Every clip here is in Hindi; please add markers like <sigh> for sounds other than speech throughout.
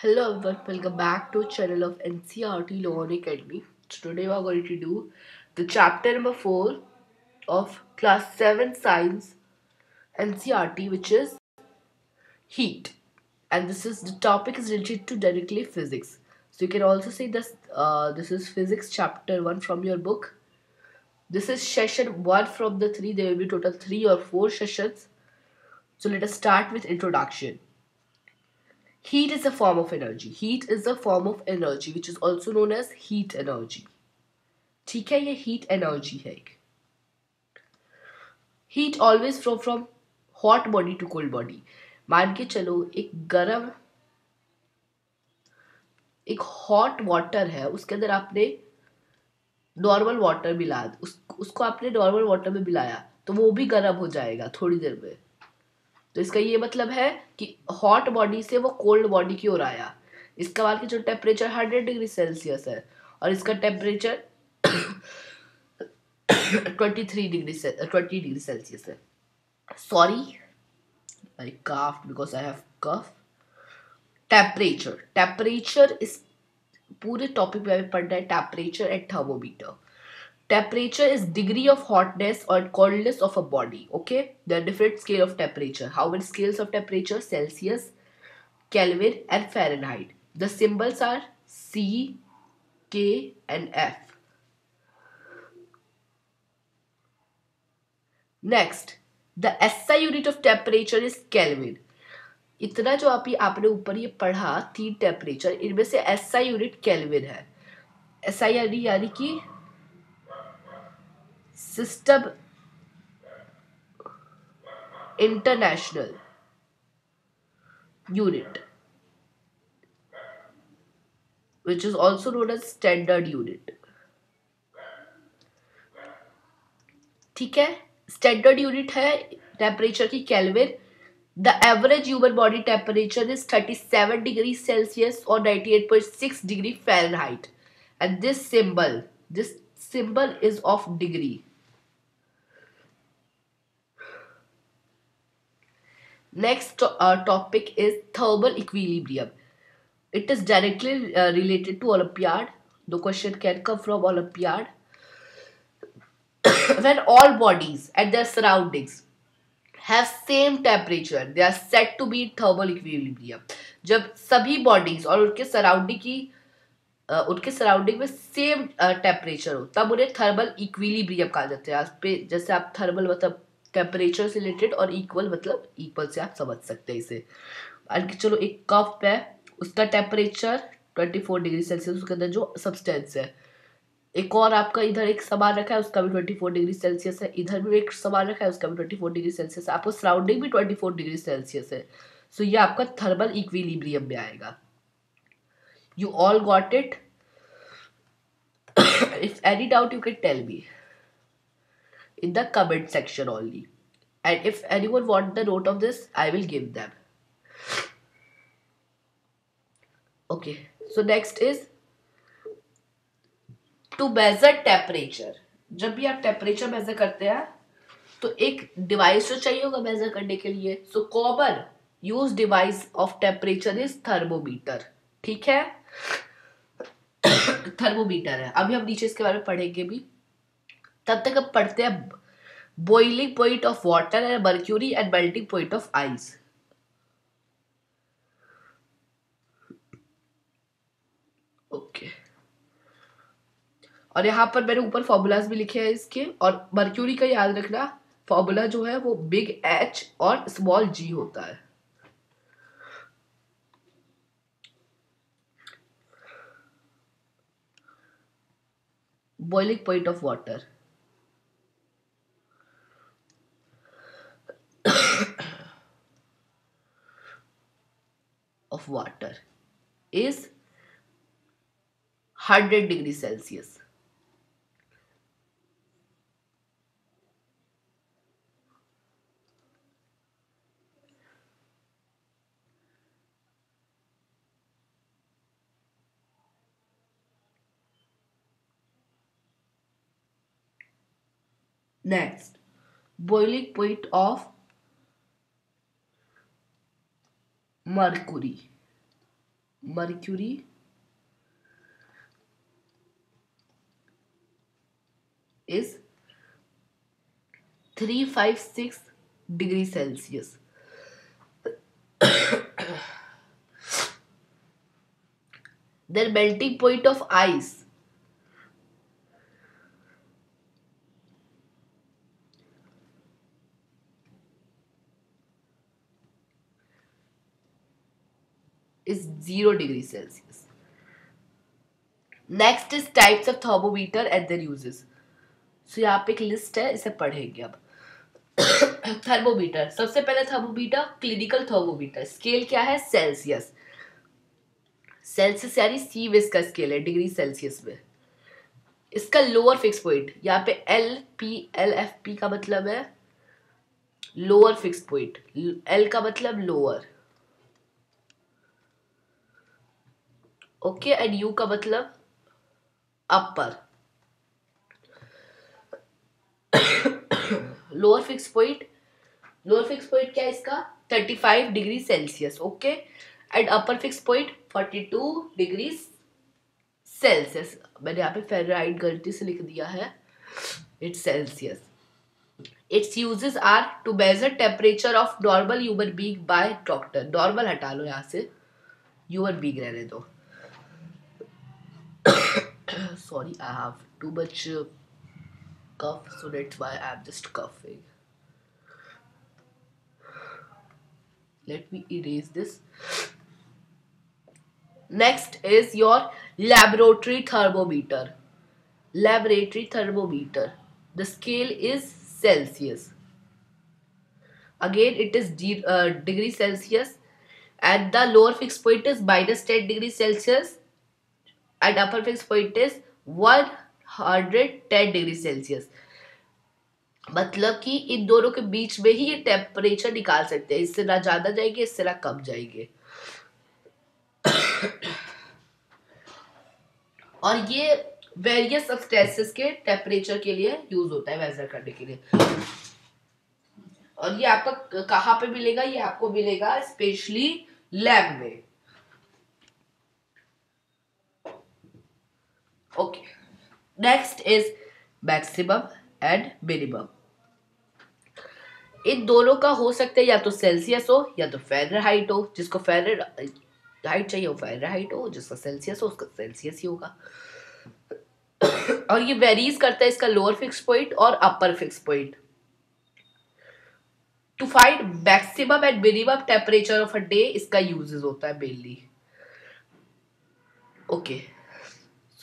Hello everyone, welcome back to channel of NCRT Law Academy. So today we are going to do the chapter number 4 of class 7 science NCRT which is heat and this is the topic is related to directly physics. So you can also say this uh, this is physics chapter 1 from your book. This is session 1 from the 3 there will be total 3 or 4 sessions. So let us start with introduction. Heat is a form of energy. Heat is a form of energy which is also known as heat energy. ठीक है ये heat energy है एक heat always flow from hot body to cold body. मान के चलो एक गर्म एक हॉट वाटर है उसके अंदर आपने नॉर्मल वाटर मिला उस, उसको आपने नॉर्मल वाटर में मिलाया तो वो भी गर्म हो जाएगा थोड़ी देर में तो इसका ये मतलब है कि हॉट बॉडी से वो कोल्ड बॉडी की ओर आया इसका बाद की जो टेम्परेचर हंड्रेड डिग्री सेल्सियस है और इसका temperature twenty three degree twenty degree Celsius है। Sorry I cough because I have cough temperature temperature इस पूरे टॉपिक में पढ़ना है temperature and thermometer temperature is degree of hotness or coldness of a body okay there are different scale of temperature how many scales of temperature celsius kelvin and fahrenheit the symbols are c k and f next the SI unit of temperature is kelvin इतना जो आप ये आपने ऊपर ये पढ़ा तीन टेम्परेचर इनमें से एसआई यूनिट केल्विन है एसआई यानी यानी कि system international unit which is also known as standard unit. ठीक है? स्टैंडर्ड यूनिट है टेम्परेचर की Kelvin the average human body temperature is 37 degree Celsius और 98.6 degree Fahrenheit and this symbol this symbol is of degree. Next uh, topic is thermal equilibrium. It is directly uh, related to Olympiad. The question can come from Olympiad. when all bodies and their surroundings have same temperature, they are said to be thermal equilibrium. जब सभी bodies और उनके surrounding की uh, उनके सराउंडिंग में सेम टेम्परेचर हो तब उन्हें थर्मल इक्विलिब्रियम कहा जाता है पे जैसे आप थर्मल मतलब टेम्परेचर से रिलेटेड और इक्वल मतलब इक्वल से आप समझ सकते हैं इसे। चलो एक कप है उसका temperature twenty four degree Celsius उसके अंदर जो सब्सटेंस है। एक और आपका इधर एक सामान रखा है उसका भी ट्वेंटी फोर डिग्री सेल्सियस है। इधर भी एक सामान रखा है उसका भी ट्वेंटी फोर डिग्री सेल्सियस है। आपको सराउंडिंग भी ट्वेंटी फोर डिग्री सेल्सियस है। सो so, ये आपका थर्मल इक्विलिब्रियम में आएगा। You all got it if any doubt you can tell me in the comment section only and if anyone want the note of this I will give them okay so next is to measure temperature जब भी आप टेम्परेचर मेजर करते हैं तो एक डिवाइस तो चाहिए होगा मेजर करने के लिए so common use device of temperature is thermometer ठीक है थर्मोमीटर है अभी हम नीचे इसके बारे में पढ़ेंगे भी तब तक अब पढ़ते हैं boiling point of water and mercury and melting point of ice okay और यहाँ पर मैंने ऊपर फॉर्मूलाज भी लिखे हैं इसके, और मर्क्यूरी का याद रखना फॉर्मूला जो है वो बिग एच और स्मॉल जी होता है। Boiling point of water <coughs> of water is 100 degrees Celsius. Next, boiling point of mercury. Mercury. Is 356 degree celsius. <coughs> Their melting point of ice is 0 degree Celsius. Next is types of thermometer and their uses. So, यहाँ पे एक लिस्ट है, इसे पढ़ेंगे अब। <coughs> थर्मोमीटर सबसे पहले थर्मोमीटर क्लिनिकल थर्मोमीटर स्केल क्या है? सेल्सियस सेल्सियस यानी सी विस का स्केल है डिग्री सेल्सियस में। इसका लोअर फिक्स पॉइंट यहाँ पे L P L F P का मतलब है लोअर फिक्स पॉइंट एल का मतलब लोअर ओके एंड यू का मतलब upper lower fix point lower fix point क्या है इसका? 35 degree Celsius okay and upper fix point 42 degree Celsius मैंने यहाँ पे फेराइट गलती से लिख दिया है। It's Celsius it's uses are to measure temperature of normal human being by doctor normal हटा लो यहाँ से। ह्यूमन बीइंग रहने दो। sorry I have too much uh, cough so that's why I'm just coughing. Let me erase this. Next is your laboratory thermometer. Laboratory thermometer. The scale is celsius. Again it is de uh, degree celsius. And the lower fixed point is minus 10 degree celsius. And upper fixed point is 110 degree Celsius. मतलब कि इन दोनों के बीच में ही ये टेम्परेचर निकाल सकते हैं। इससे ना ज़्यादा जाएँगे, इससे ना कम जाएँगे। और ये वेरियस सब्सटेंसेस के टेम्परेचर के लिए यूज़ होता है मेजर करने के लिए। और ये आपका कहाँ पे मिलेगा? ये आपको मिलेगा स्पेशली लैब में। Okay. Next is maximum and minimum. इन दोनों का हो सकता है या तो सेल्सियस हो या तो फेरर हाइट हो, जिसको फेरर हाइट चाहिए वो फेरर हाइट हो, जिसका सेल्सियस हो, उसका सेल्सियस ही होगा। और ये वेरीज करता है इसका लोअर फिक्स पॉइंट और upper fix point to find maximum and minimum temperature of a day इसका यूजेस होता है मेनली ओके okay.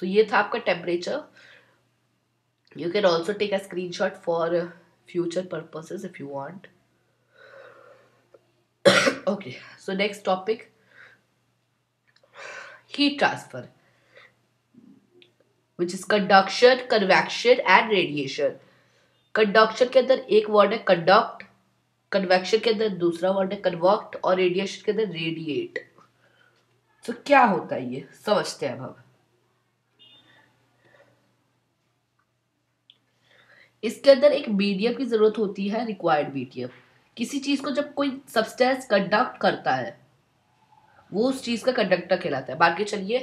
सो ये था आपका temperature you can also take a screenshot for future purposes if you want okay so next topic heat transfer which is conduction convection and radiation conduction के अंदर एक वर्ड है कंडक्ट कन्वेक्शन के अंदर दूसरा वर्ड है कन्वर्ट और रेडिएशन के अंदर रेडिएट तो क्या होता है ये? समझते हैं अब इसके अंदर एक मीडियम की ज़रूरत होती है रिक्वायर्ड मीडियम किसी चीज़ को जब कोई सब्सटेंस कंडक्ट करता है, वो उस चीज़ का कंडक्टर कहलाता है। बाकी चलिए,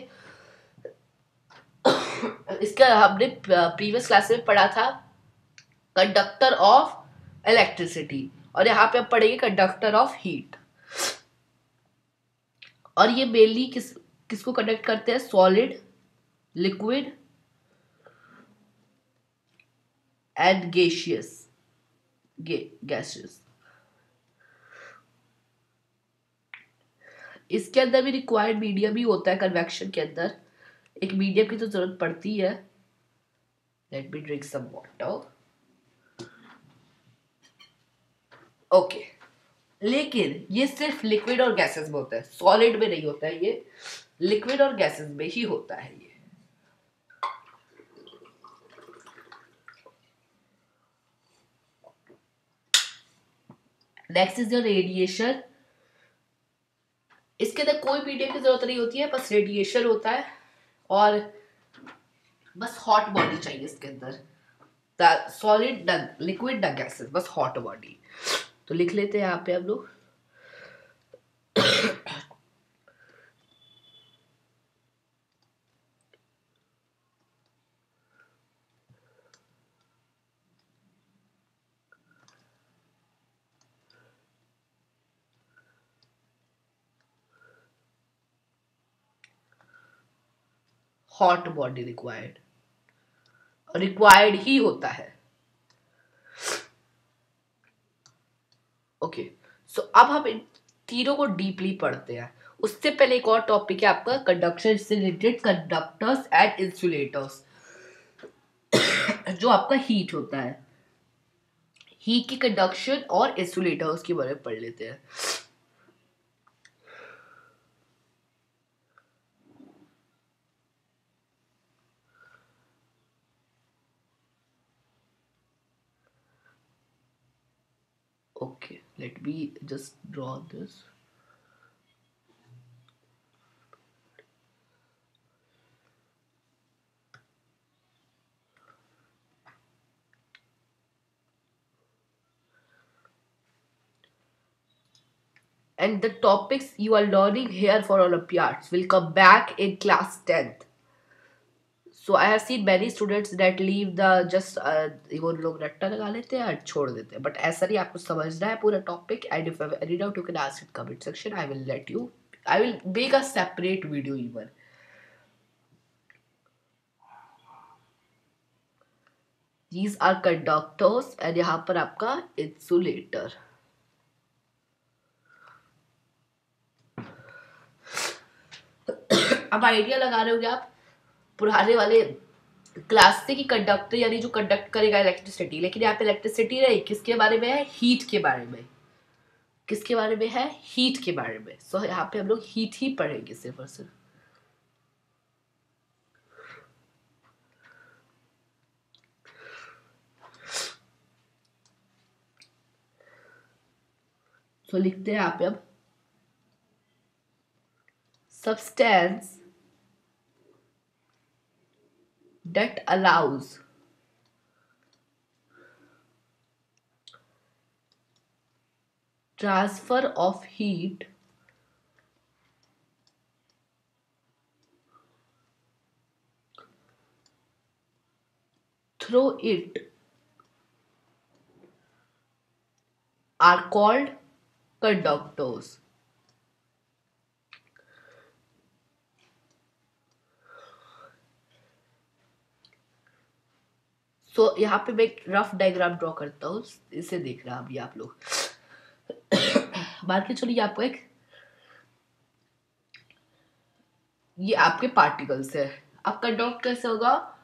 इसका हमने प्रीवियस क्लास में पढ़ा था कंडक्टर ऑफ़ इलेक्ट्रिसिटी और यहाँ पे हम पढ़ेंगे कंडक्टर ऑफ़ हीट और ये मेनली किस, किसको कंडक्ट करते हैं? Solid liquid and gaseous. Gaseous. इसके अंदर भी रिक्वायर्ड मीडियम ही होता है कन्वेक्शन के अंदर। एक मीडियम की तो ज़रूरत पड़ती है। Let me drink some water okay लेकिन ये सिर्फ़ लिक्विड और गैसेस में होता है। सॉलिड में नहीं होता है ये। लिक्विड और गैसेस में ही होता है ये। नेक्स्ट इज़ रेडिएशन इसके अंदर कोई मीडियम की ज़रूरत नहीं होती है, बस रेडिएशन होता है और बस हॉट बॉडी चाहिए इसके अंदर। सॉलिड डग लिक्विड डग गैसेस बस हॉट बॉडी तो लिख लेते हैं यहाँ पे हम लोग। Hot body required. रिक्वायर्ड ही होता है। ओके okay, सो so अब हम इन तीनों को डीपली पढ़ते हैं। उससे पहले एक और टॉपिक है आपका कंडक्शन से रिलेटेड कंडक्टर्स एंड इंसुलेटर्स जो आपका हीट होता है। हीट की कंडक्शन और इंसुलेटर्स के बारे में पढ़ लेते हैं। Me just draw this and the topics you are learning here for Olympiads will come back in class 10th. I have seen many students that leave the just uh, वो लोग रट्टा लगा लेते हैं और छोड़ देते हैं। बट ऐसा नहीं आपको समझना है पूरा topic and if any doubt you can ask in comment section I will let you I will make a separate video even these are conductors and यहाँ पर आपका insulator. अब आइडिया लगा रहे होगे आप? पुराने वाले क्लास से कि कंडक्टर यानी जो कंडक्ट करेगा इलेक्ट्रिसिटी लेकिन यहाँ पे इलेक्ट्रिसिटी नहीं किसके बारे में है? हीट के बारे में। किसके बारे में है? हीट के बारे में। सो so, यहाँ पे हम लोग हीट ही पढ़ेंगे सिर्फ़ और सिर्फ़। तो लिखते हैं यहाँ पे अब। Substance that allows. Transfer of heat. Through it. Are called conductors. So, यहाँ पे मैं एक रफ डायग्राम ड्रॉ करता हूँ इसे देख रहा अभी आप लोग। बात के चलिए आपको एक ये आपके पार्टिकल्स है। अब कंडक्ट कैसे होगा?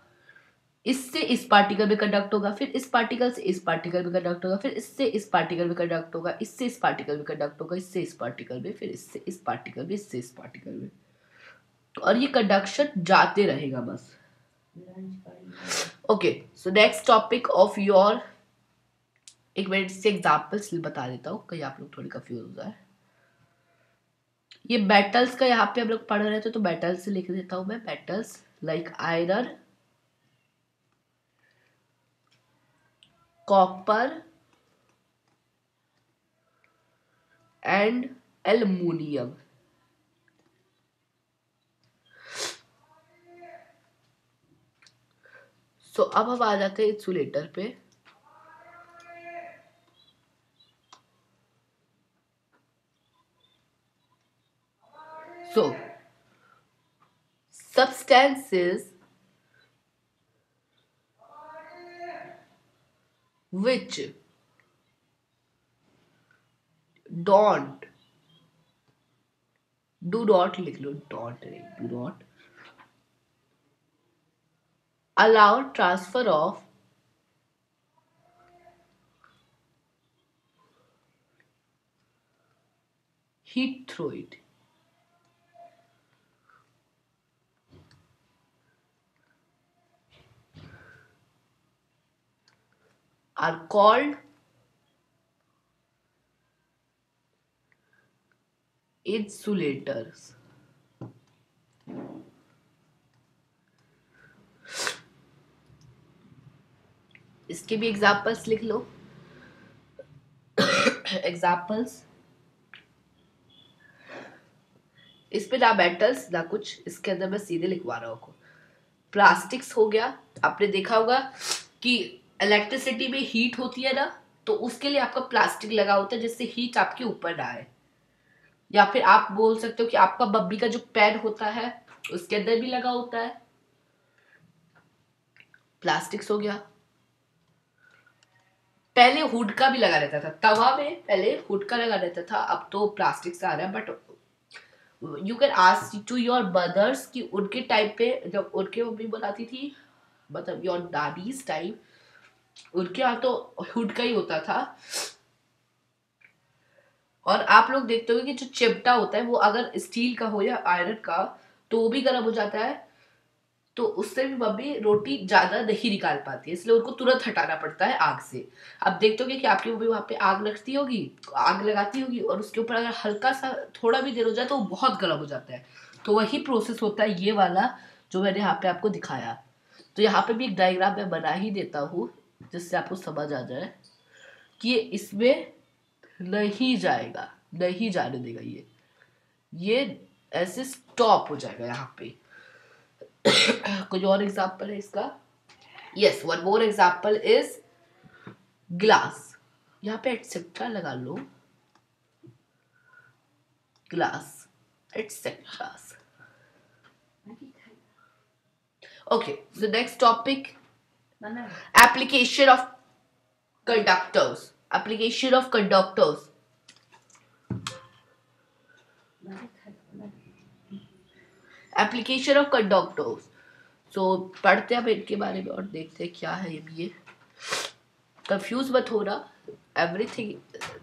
इससे इस पार्टिकल में कंडक्ट होगा फिर इस पार्टिकल से इस पार्टिकल में कंडक्ट होगा फिर इससे इस पार्टिकल में कंडक्ट होगा इससे इस पार्टिकल में कंडक्ट होगा इससे इस पार्टिकल में फिर इससे इस पार्टिकल में इससे इस पार्टिकल में। और ये कंडक्शन जाते रहेगा बस। Okay so next topic of your एक मिनट से एग्जाम्पल्स बता देता हूँ, कहीं आप लोग थोड़ी कंफ्यूज हो। जाए ये मेटल्स का यहाँ पे हम लोग पढ़ रहे थे तो मेटल्स से लिख देता हूँ मैं metals like iron copper and aluminium so so, अब हम आ जाते हैं इंसुलेटर पे। So substances which dot do dot लिख लो dot do dot allow transfer of heat through it. are called insulators. इसके भी एग्जाम्पल्स लिख लो। एग्जाम्पल्स इस पे ना मेटल्स ना कुछ, इसके अंदर मैं सीधे लिखवा रहा हूँ। प्लास्टिक्स हो गया। आपने देखा होगा कि इलेक्ट्रिसिटी में हीट होती है ना तो उसके लिए आपका प्लास्टिक लगा होता है जिससे हीट आपके ऊपर ना आए। या फिर आप बोल सकते हो कि आपका बब्बी का जो पैड होता है, उसके अंदर भी लगा होता है। प्लास्टिक्स हो गया। पहले हुड का भी लगा रहता था। तवा में पहले हुड का लगा रहता था। अब तो प्लास्टिक से आ रहा है but you can ask to your mothers कि उनके टाइम पे जब उनके मम्मी बनाती थी मतलब योर दादीज टाइम उनके यहाँ तो हुड का ही होता था। और आप लोग देखते हो कि जो चिमटा होता है, वो अगर स्टील का हो या आयरन का तो वो भी गर्म हो जाता है। तो उससे भी मम्मी रोटी ज़्यादा नहीं निकाल पाती है, इसलिए उनको तुरंत हटाना पड़ता है आग से। अब देखते हो कि आपकी मम्मी वहाँ पे आग लगती होगी, आग लगाती होगी और उसके ऊपर अगर हल्का सा थोड़ा भी देर हो जाए तो वो बहुत गर्म हो जाता है। तो वही प्रोसेस होता है, ये वाला जो मैंने यहाँ पे आपको दिखाया। तो यहाँ पे भी एक डायग्राम मैं बना ही देता हूँ, जिससे आपको समझ आ जाए कि इसमें नहीं जाएगा, नहीं जाने देगा ये। ये ऐसे स्टॉप हो जाएगा यहाँ पे। <coughs> कुछ और एग्ज़ाम्पल है इसका? Yes one more example is glass यहाँ पे एटसेट्रा लगा लो। Glass etceteras okay the next topic application of conductors application of conductors application of conductors so पढ़ते हैं अब इनके बारे में और देखते हैं क्या है ये। कंफ्यूज मत होना। Everything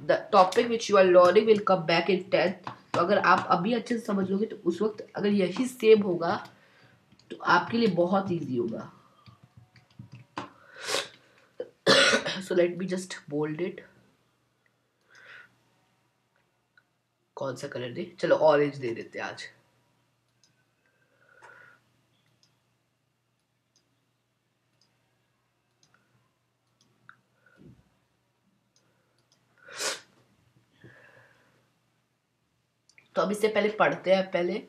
the topic which you are learning will come back in tenth तो अगर आप अभी अच्छे से समझ लोगे तो उस वक्त अगर यही सेम होगा तो आपके लिए बहुत ईजी होगा। So let me just bold it कौन सा कलर दे? चलो ऑरेंज दे देते आज। तो अब इससे पहले पढ़ते हैं पहले।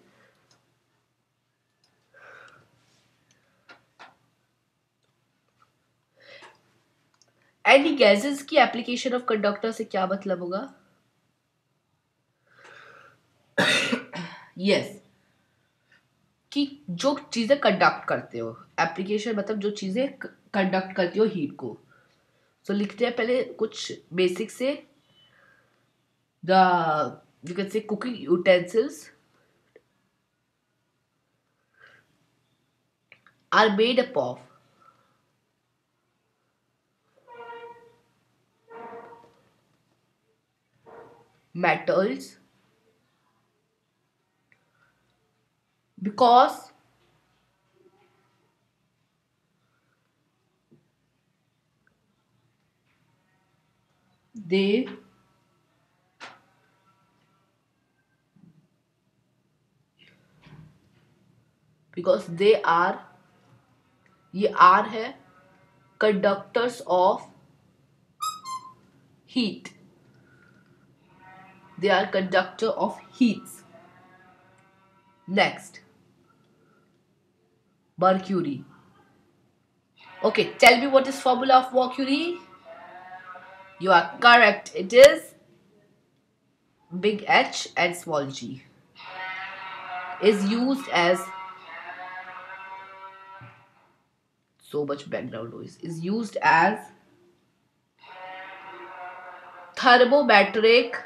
एनी गैसेस की एप्लीकेशन ऑफ़ कंडक्टर से क्या मतलब होगा? Yes yes. कि जो चीज़ें कंडक्ट करते हो एप्लीकेशन मतलब जो चीज़ें कंडक्ट करती हो हीट को। सो so, लिखते हैं पहले कुछ बेसिक से। The you can say cooking utensils are made up of metals because they because they are ये आर है conductors of heat they are conductor of heats next mercury okay tell me what is formula of mercury you are correct it is big h and small g is used as so much background noise is used as thermometric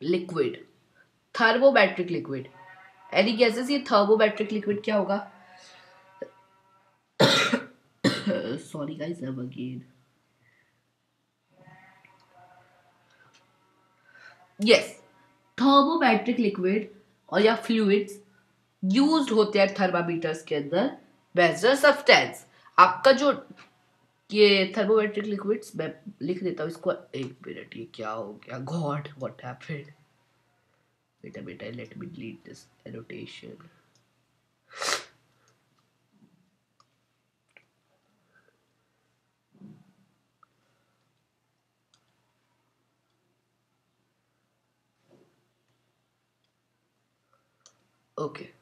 liquid thermometric liquid any gases ये थर्मोमेट्रिक लिक्विड क्या होगा सॉरी गाइस अब अगेन यस थर्मोमेट्रिक लिक्विड और या फ्लूइड्स यूज़ होते हैं थर्मामीटर्स के अंदर बेजर सब्सटेंस आपका जो ये थर्मोमेट्रिक लिक्विड्स मैं लिख देता हूँ इसको, एक मिनट ये क्या हो गया? गॉड व्हाट हैपेंड बेटा बेटा let me delete this annotation okay.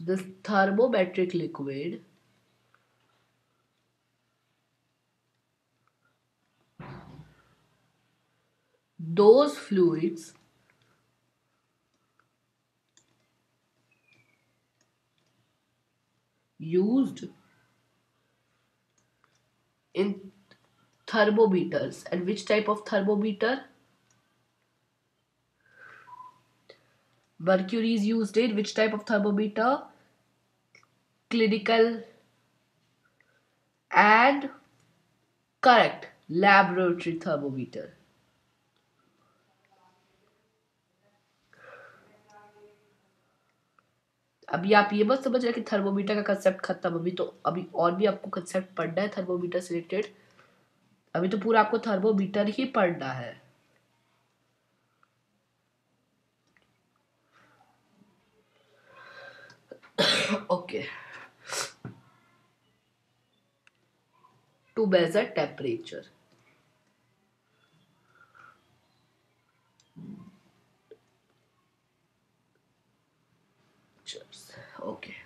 This thermometric liquid those fluids used in thermometers and which type of thermometer? Mercury is used in which type of thermometer clinical and correct laboratory thermometer. अभी आप ये मत समझ रहे कि थर्मोमीटर का कंसेप्ट खत्म, अभी तो अभी और भी आपको कंसेप्ट पढ़ना है थर्मोमीटर से रिलेटेड अभी तो पूरा आपको थर्मोमीटर ही पढ़ना है। <coughs> Okay tube as a temperature. Okay.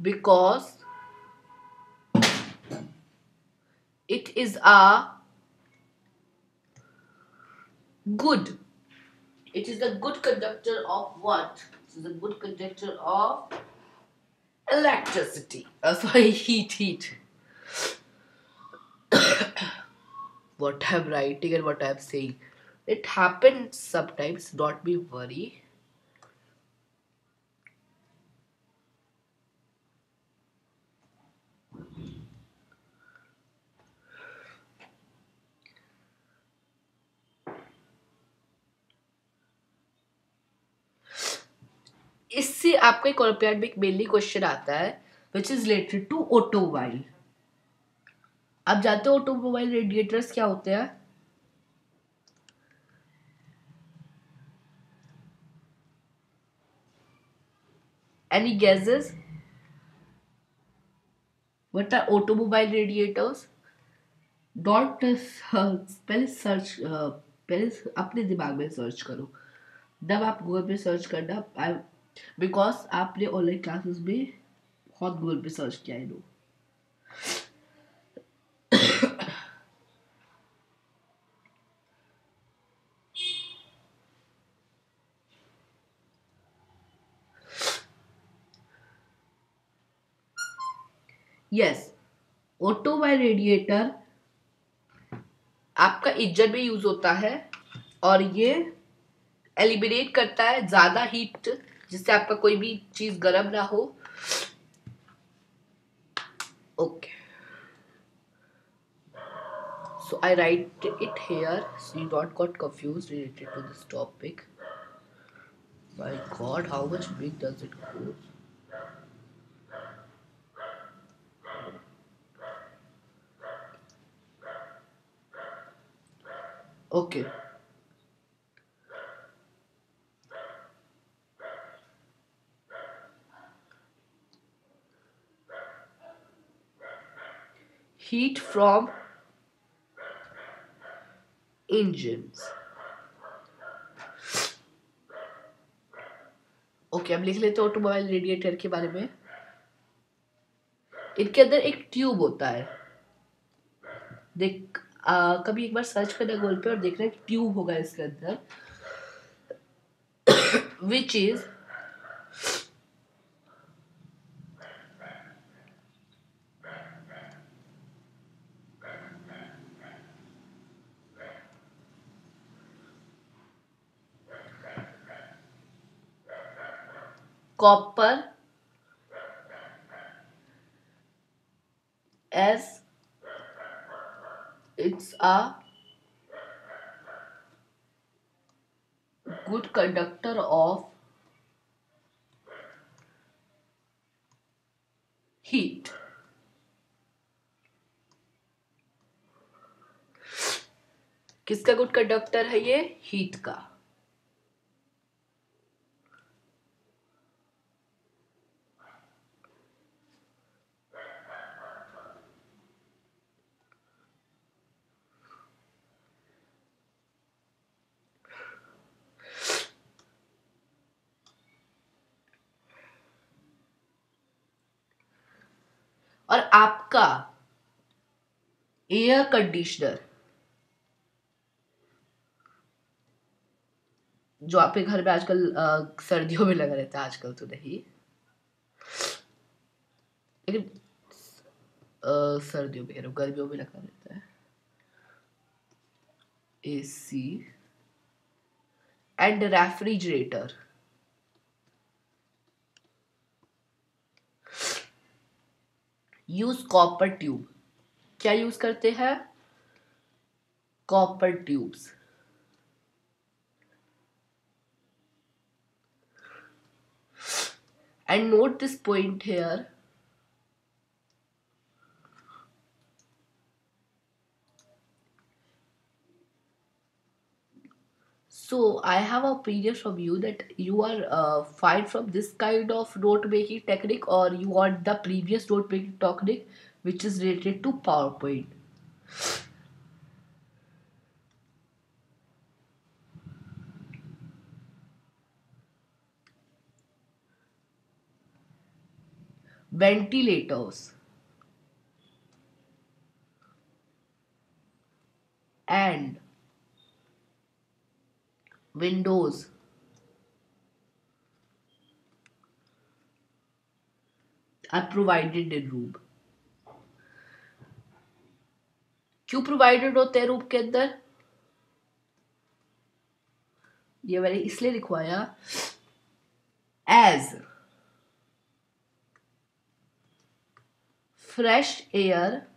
Because it is a good it is a good conductor of what it is a good conductor of electricity uh, sorry <laughs> heat heat <coughs> what I'm writing and what I'm saying. It happens sometimes, Don't be worry. इससे आपका एक ओलंपियाड में एक मेनली क्वेश्चन आता है which is related to automobile आप जानते हो ऑटोमोबाइल रेडिएटर्स क्या होते हैं? Any guesses? What are automobile radiators? डॉट पहले सर्च पहले अपने दिमाग में सर्च करो। जब आप गूगल पे सर्च करना बिकॉज़ आपने ऑनलाइन क्लासेस में बहुत गूगल पे सर्च किया है नो यस ऑटोमाइल रेडिएटर आपका इज़्ज़त में यूज़ होता है और ये एलिमिनेट करता है ज़्यादा हीट जिससे आपका कोई भी चीज़ गर्म ना हो। Okay so I write it here see dot got confuse related to this topic my god how much big does it go okay okay. Heat from engines. Okay okay, अब लिख लेते ऑटोमोबाइल रेडिएटर के बारे में। इनके अंदर एक ट्यूब होता है। देख आ, कभी एक बार सर्च करना गूगल पे और देखना ट्यूब होगा इसके अंदर। <coughs> Which is copper as it's a good conductor of heat किसका गुड कंडक्टर है ये? हीट का। और आपका एयर कंडीशनर जो आपके घर में आजकल सर्दियों में लगा रहता है, आजकल तो नहीं। लेकिन सर्दियों में गर्मियों में लगा रहता है। A C and refrigerator. Use copper tube क्या यूज़ करते हैं? Copper tubes and note this point here. So i have a previous from you that you are uh, fine from this kind of note making technique or you want the previous note making technique which is related to powerpoint? Ventilators. And windows are provided in room क्यों प्रोवाइडेड होते हैं रूम के अंदर ये मैंने इसलिए लिखवाया as fresh air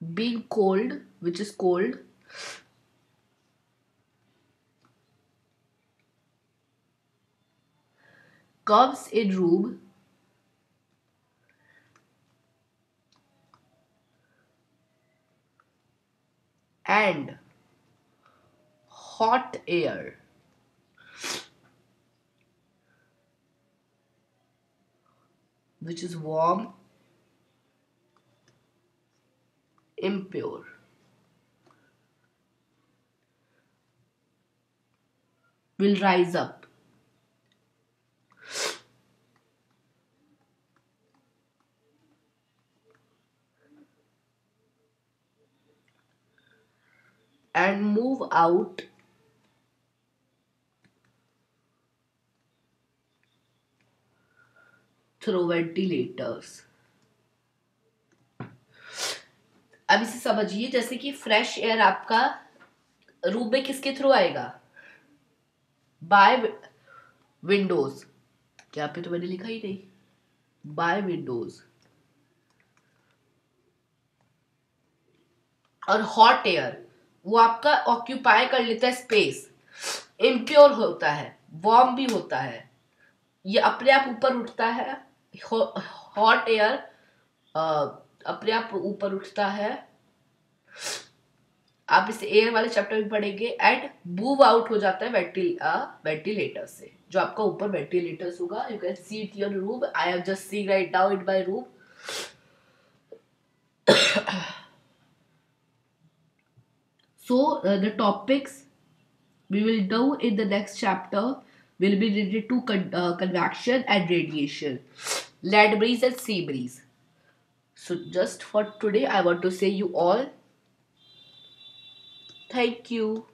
being cold which is cold comes in room and hot air which is warm, impure. Will rise up. And move out. Through ventilators अब इसे समझिए, जैसे कि फ्रेश एयर आपका रूम में किसके थ्रू आएगा? बाय विंडोज़ क्या पे तो मैंने लिखा ही नहीं। बाय विंडोज़ और हॉट एयर वो आपका ऑक्यूपाई कर लेता है स्पेस इम्प्योर होता है वार्म भी होता है। ये अपने आप ऊपर उठता है हॉट एयर अपने आप ऊपर उठता है। आप इसे एयर वाले चैप्टर में पढ़ेंगे एंड मूव आउट हो जाता है वेंटिल वेंटिलेटर से। जो आपका ऊपर वेंटिलेटर्स होगा you can see it your room I have just see right now in my room so uh, the topics we will do in the next chapter will be related to con uh, convection and radiation land breeze and sea breeze. So just for today, I want to say you all thank you.